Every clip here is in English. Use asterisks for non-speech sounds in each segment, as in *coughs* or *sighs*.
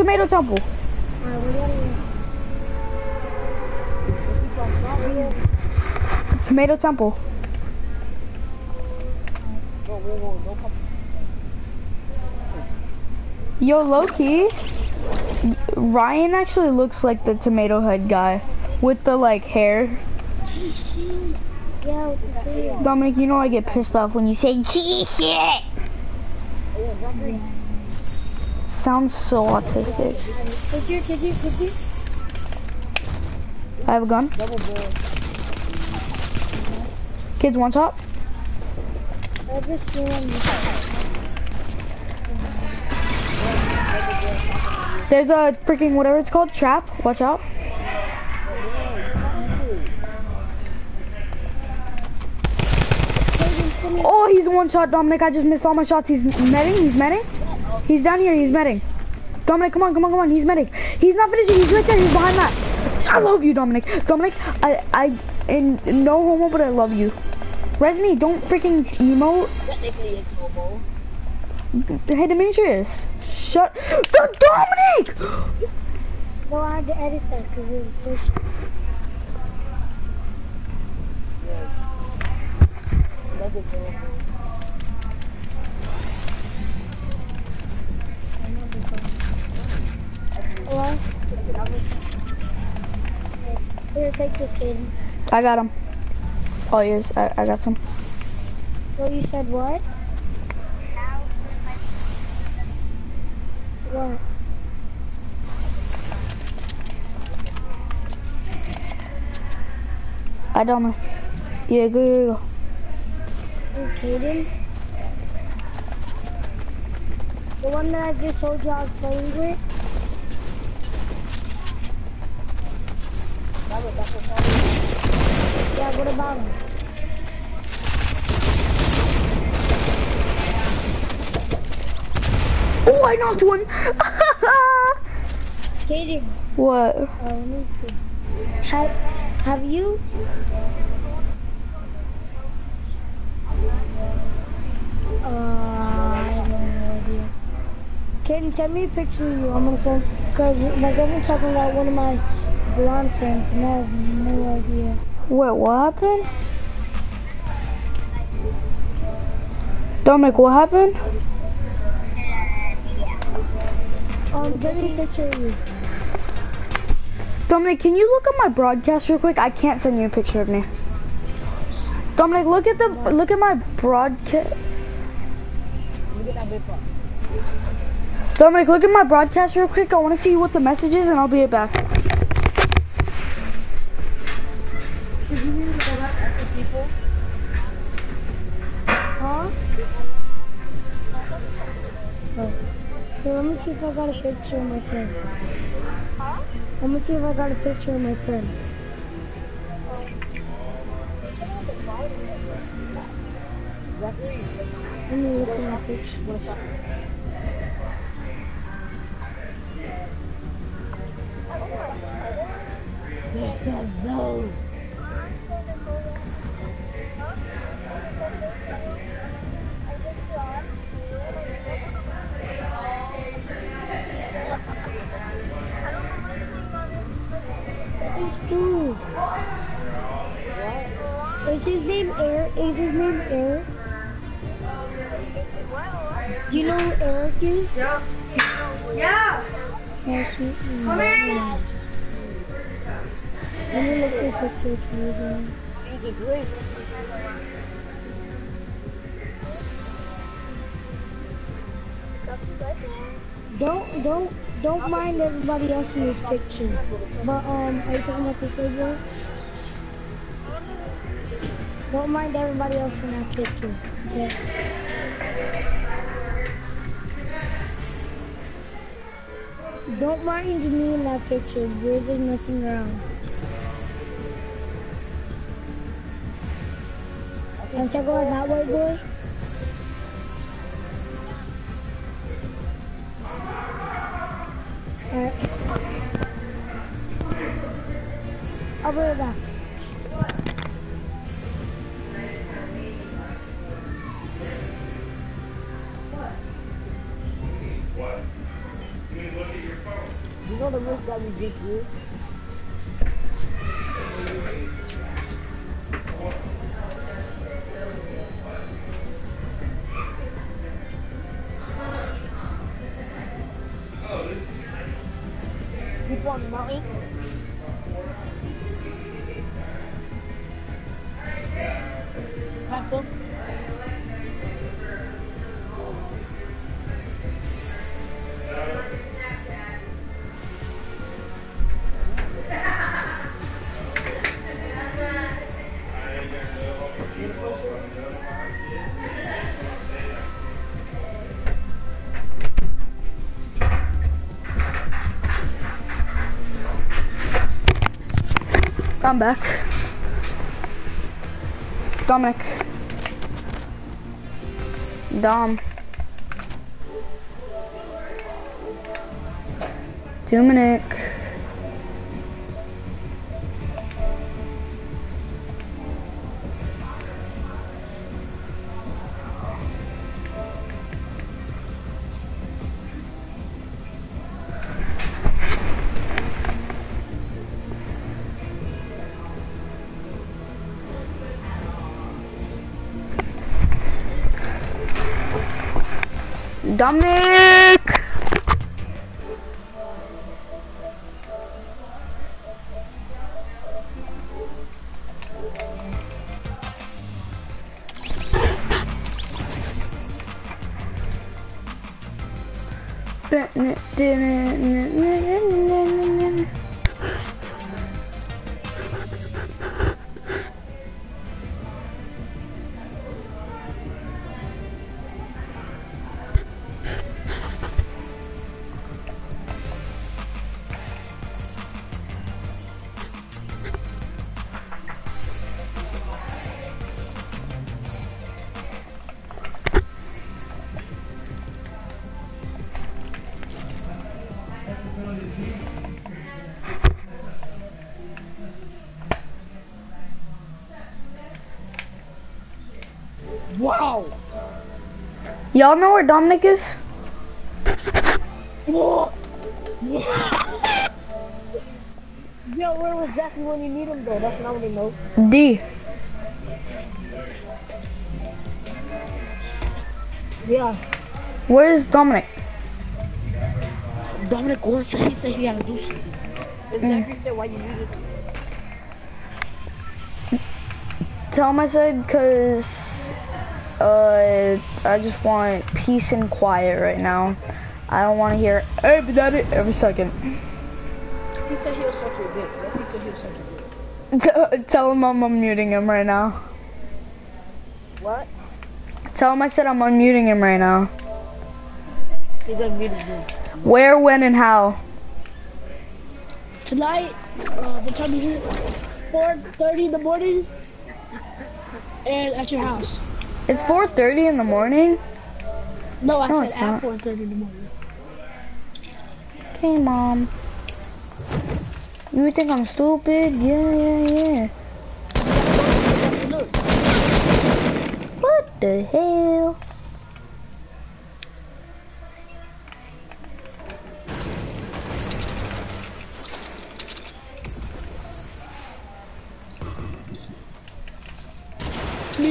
Tomato Temple. Tomato Temple. Yo, Loki. Ryan actually looks like the tomato head guy with the like hair. Dominic, you know I get pissed off when you say G shit. Sounds so autistic. Here, kids here, kids here. I have a gun. Double. Kids, one shot. I just. There's a freaking whatever it's called trap. Watch out. Oh, he's one shot, Dominic. I just missed all my shots. He's metting. He's metting. He's down here. He's metting. Dominic, come on, come on, come on. He's metting. He's not finishing. He's right there. He's behind that. I love you, Dominic. Dominic, I, I, and no homo, but I love you. Resme, don't freaking emote. Technically, it's homo. Hey, Demetrius. Shut. The Dominic! No, I had to edit that because it was push. Double Hello? Here, take this. I got him. Oh, yours. I, I got some. So you said what? What? I Dominic. Yeah, go, go, go. Oh, Kaden? The one that I just told you I was playing with? Double, double, double. Yeah, what about him? Oh, I knocked one. *laughs* Kaden, what? uh, let me see. Have, have you? Uh, I have no idea. Kaden, send me a picture of you. I'm gonna send, cause my girlfriend's talking about one of my blonde friends, and I have no idea. Wait, what happened? Dominic, what happened? Um, me picture of you. Dominic, can you look at my broadcast real quick? I can't send you a picture of me. Dominic, look at the look at my broadcast. Dominic, look at my broadcast real quick. I want to see what the message is, and I'll be back. Oh. Here, let me see if I got a picture of my friend. Huh? Let me see if I got a picture of my friend. Let me look at my picture. You're so low. It's cool. Is his name Eric? Is his name Eric? Do you know who Eric is? Yeah. Yes, he- mm, Let me look at the picture to you again. He's a great. Don't don't don't mind everybody else in this picture. But um, are you talking about this video? Don't mind everybody else in that picture. Okay. Don't mind me in that picture. We're just messing around. And check out that white boy. Alright. I'll be right back. You know the risk that we just did? I'm back. Dominic. Dom. Dominic. Dominic! Y'all know where Dominic is? Yo, where exactly when you need him though? That's what I want to know. D. Yeah. Where's Dominic? Dominic said he said he had to do something. Exactly said why you needed him. Tell him I said because uh, I just want peace and quiet right now. I don't want to hear every second. He said he was such a bitch. That's what he said he was such a bitch. Tell him I'm unmuting him right now. What? Tell him I said I'm unmuting him right now. He's unmuted. Where, when, and how? Tonight, uh, what time is it? 4.30 in the morning. And at your house. It's 4:30 in the morning. No, I No, said it's at 4.30 in the morning. Okay, mom. You think I'm stupid? Yeah, yeah, yeah. What the hell?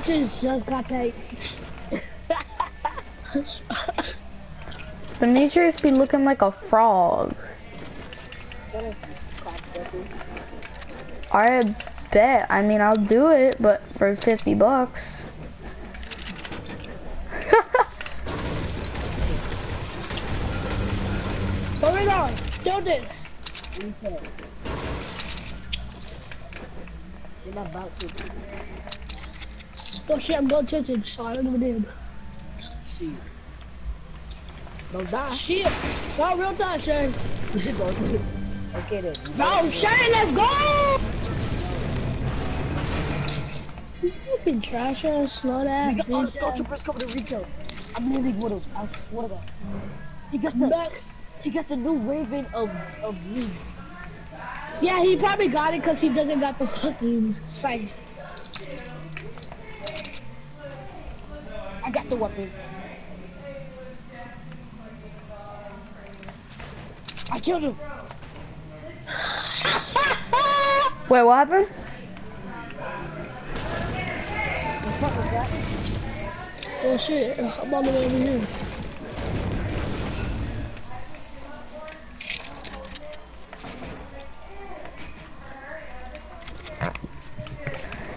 Too, just got that. Demetrius be looking like a frog. I bet. I mean, I'll do it, but for 50 bucks. It on. Don't it. You're not about to Oh shit, I'm going to it, so I don't need see. Don't die. Shit. No, real time, Shane. *laughs* Okay then. No, Shane, let's go! You fucking trash ass, slow ass, We got all the bitch Star ass. Troopers coming to Rico. I'm league with us. I swear to God. He got the Back. he got the new Raven of of leagues. Yeah, he probably got it because he doesn't got the fucking sight. I got the weapon. I killed him. *sighs* Wait, what happened? Oh shit, uh, I'm on the way over here. *coughs*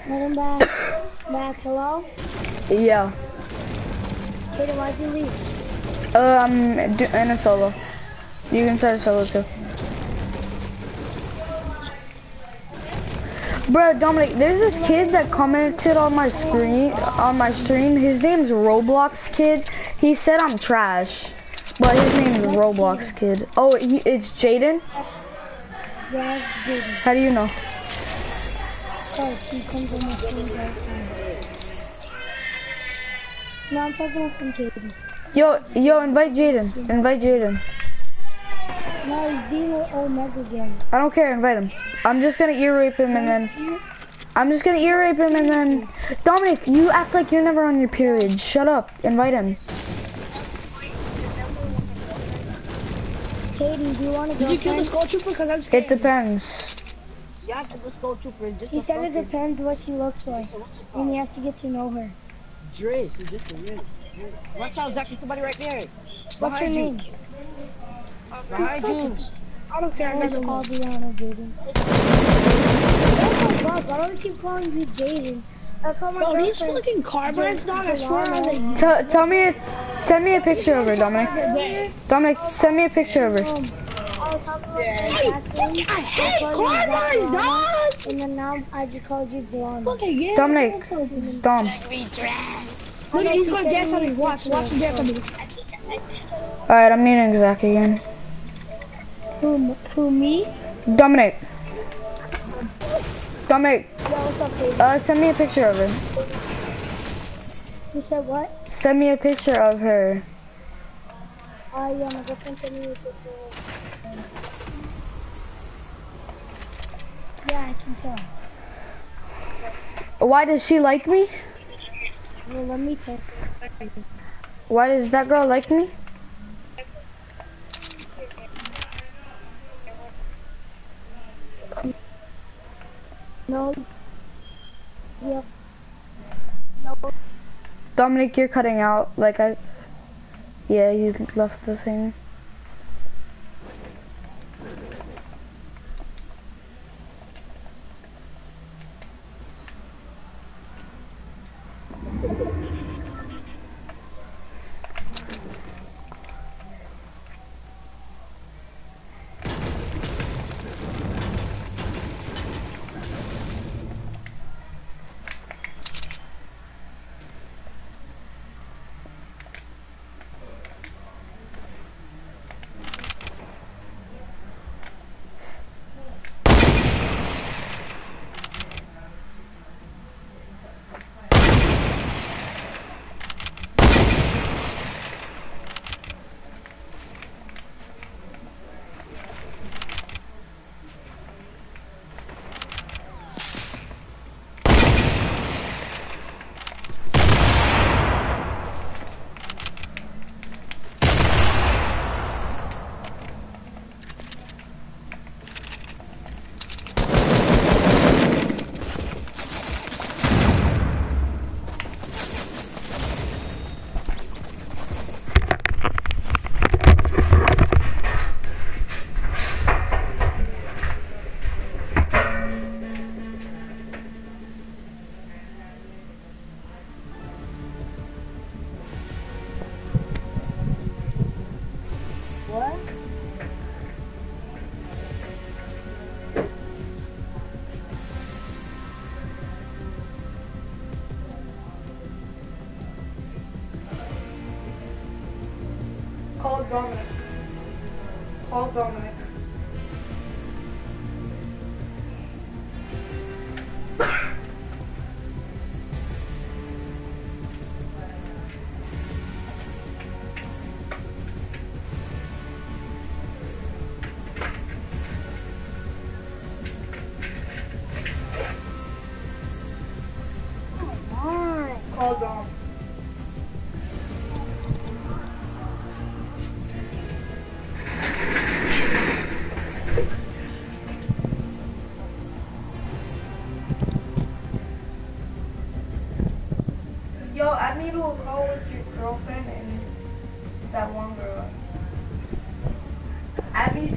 Madam back, back, hello? Yeah. Kaden, why'd you leave? Uh, I'm in a solo. You can start a solo too. Bro, Dominic, there's this kid that commented on my screen, on my stream. His name's Roblox Kid. He said I'm trash, but his name is Roblox Kid. Oh, he, it's Jaden. How do you know? Because he comes on my screen all the time. No, I'm talking from Kaden. Yo, yo, invite Jaden. Invite Jaden. No, he's being with Omega again. I don't care. Invite him. I'm just gonna ear rape him and then. I'm just gonna ear rape him and then. Dominic, you act like you're never on your period. Shut up. Invite him. Kaden, do you want to Did you kill the skull trooper? Cause I'm It depends. Yeah, I the skull trooper. Just He said it depends what she looks like. And he has to get to know her. Dress. It's just a real. Watch out, Zach. There's somebody right there. What's her Behind you. name? Behind you. I don't care. I'm It's not called Brianna, Jaden. Oh my god, why do I keep calling you Jaden? I call my Bro, these fucking car brands, dog. I swear on Tell, tell me, send me a picture of her, Dominic. Dominic, send me a picture of her. Um, I was talking about Hey, Jacqueline. fucking- I hate called you car dog. And then now I just called you Blonde. Fucking yeah. Dominic, Dom. Look, he's gonna dance on me. Watch, watch him dance on me. Alright, I'm muting Zach again. Who, who, me? Dominic. Dominic, Yeah, what's up, uh, send me a picture of her. You said what? Send me a picture of her. Uh, yeah, my girlfriend sent me a picture of- Yeah, I can tell. Why does she like me? Well, let me text. Why does that girl like me? No. Yep. No. Dominic, you're cutting out. Like I, yeah, you left the thing.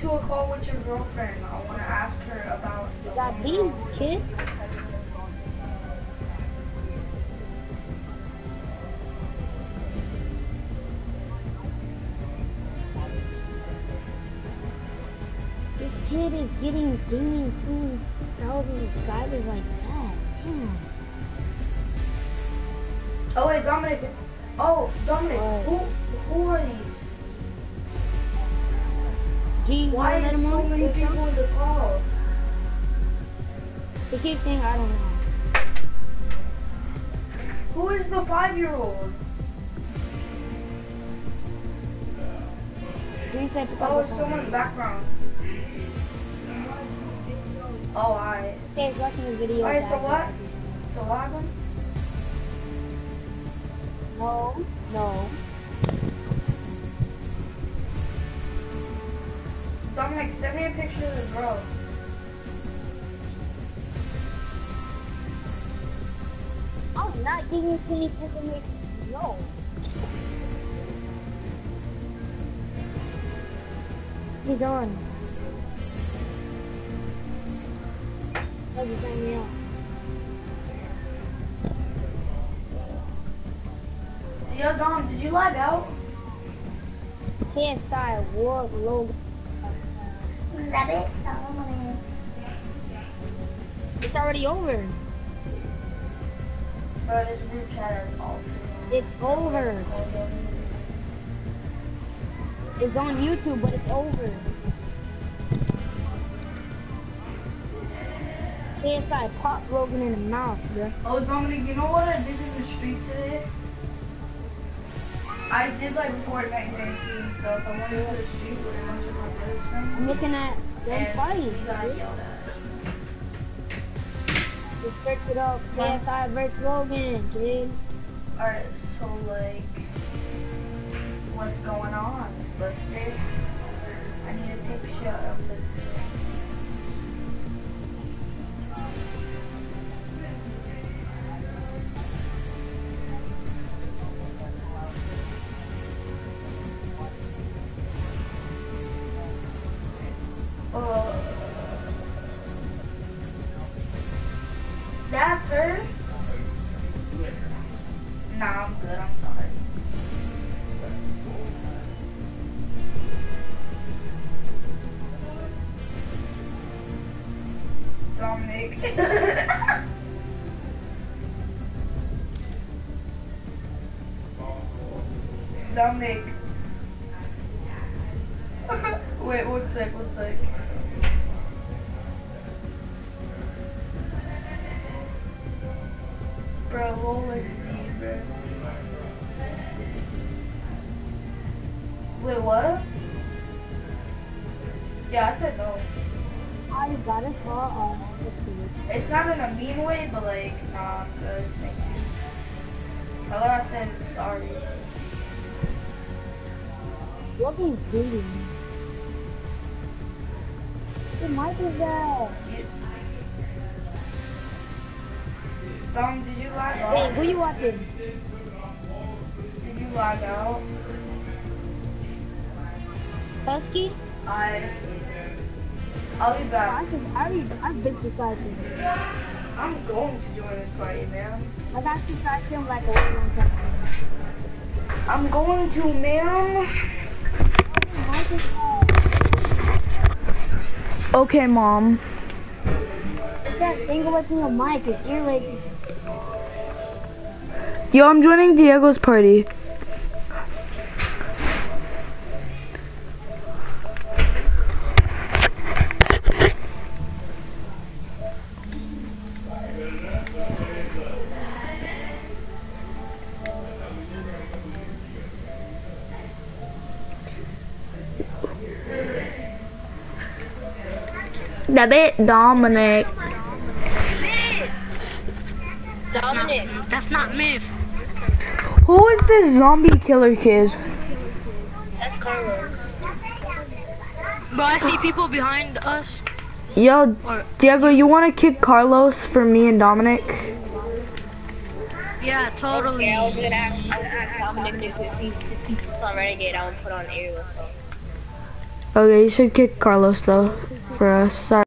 To a call with your girlfriend. I want to ask her about. the Got these, kid. This kid is getting dinging two thousand subscribers like that. Damn. Oh wait, Dominic. Oh, Dominic. Who who are these? G, Why is so many people in the call? He keeps saying I don't know. Who is the five-year-old? He said Oh, phone. background. Oh, I. Say he's watching a video. Alright, so what? So what happened? No, no. Dominic, send me a picture of the girl. I'm not giving you any information. No. He's on. Oh, he's me up. Yo, Dom, did you lag out? Can't KSI World Logo. Rabbit. It's already over. Bro, this group chat is all It's over. It's on YouTube, but it's over. KSI pop Logan in the mouth, bro. Oh, Dominic, you know what I did in the street today? I did like Fortnite dances and stuff. I went into the street with a bunch of my best friends. I'm looking at them fighting. we got yelled at. Just search it up. KSI versus Logan, kid. Alright, so like, what's going on? Listed? I need a picture of the. Her. Nah, I'm good. I'm sorry. Dominic. *laughs* Dominic. Yeah, I said no. I got it for um, let's. It's not in a mean way, but like, nah, I'm good. Thank you. Tell her I said sorry. Logan's bleeding. The mic is there. You... Dom, did you lag Wait, out? who you watching? Did you lag out? Husky? I. I'll be I back. can, I already, I've been to him. I'm going to join this party, man. I got subscribed to him like a really long time. I'm going to, ma'am. Mic is there. Okay, mom. That thing away from your mic is irritating. Yo, I'm joining Diego's party. David Dominic. Dominic, that's not myth. Who is this zombie killer kid? That's Carlos. Bro, I see people behind us. Yo, Or Diego, you want to kick Carlos for me and Dominic? Yeah, totally. Yeah, I was gonna ask, I was gonna ask Dominic if he, if he puts on Renegade, I would put on Aerial, so. Okay, you should kick Carlos though for us. Sorry.